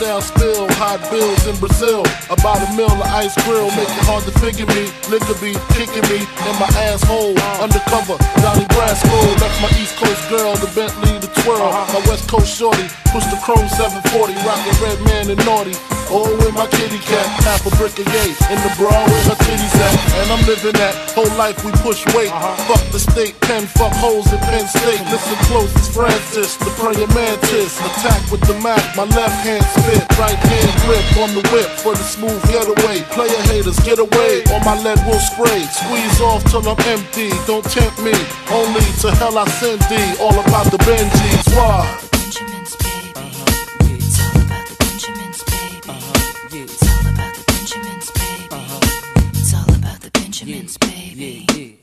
down spill, hot bills in Brazil. About a mill of ice grill, make it hard to figure me. Liquor be kicking me in my asshole. Undercover, Donnie Brasco. Left my East Coast girl, the Bentley, the twirl. My West Coast shorty, push the chrome 740, rockin' Redman and naughty. Oh, with my kitty cat, half a brick of yay. In the bra with her titties at. And I'm living that whole life we push weight. Uh-huh. Fuck the state pen, fuck holes in Penn State. Uh-huh. Listen close, it's Francis, the praying mantis. Attack with the Mac, my left hand spit, right hand grip on the whip for the smooth getaway. Player haters, get away, or my lead will spray. Squeeze off till I'm empty, don't tempt me. Only to hell I send thee, all about the Benjis. Why? Benjamins, baby.